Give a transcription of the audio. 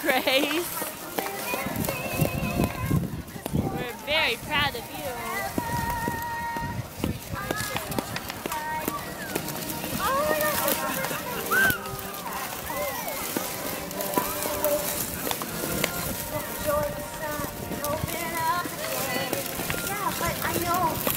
Grace. We're very proud of you. Uh, I know.